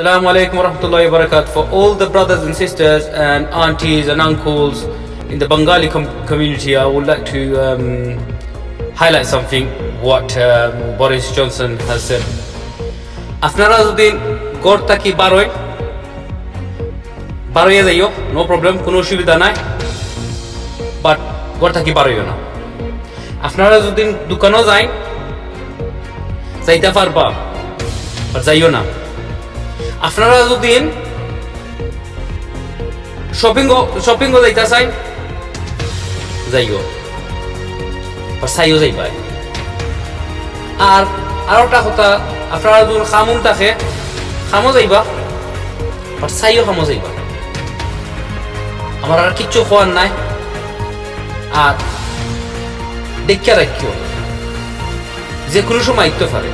Assalamu alaikum warahmatullahi wabarakatuh. For all the brothers and sisters and aunties and uncles in the Bengali com- community, I would like to um, highlight something what um, Boris Johnson has said. আপনারা যদি গড় থাকি বারোয় বারোয়ে যাইও no problem কোনো অসুবিধা নাই but গড় থাকি বারোইও না আপনারা যদি দোকানও যাই যাইতে পারবা যাইও না আপনারা যদি শপিং শপিং যাইতে চাই। যাইও। চাইও যাইবা আর আর একটা কথা, আপনারা যদি খামুন থাকে খামো যাইবা। আর চাইও খামো যাইবা। আমার আর কিচ্ছু খোয়ার নাই। আর দেখিয়া রাখিও যে কোনো সময় আইতে পারে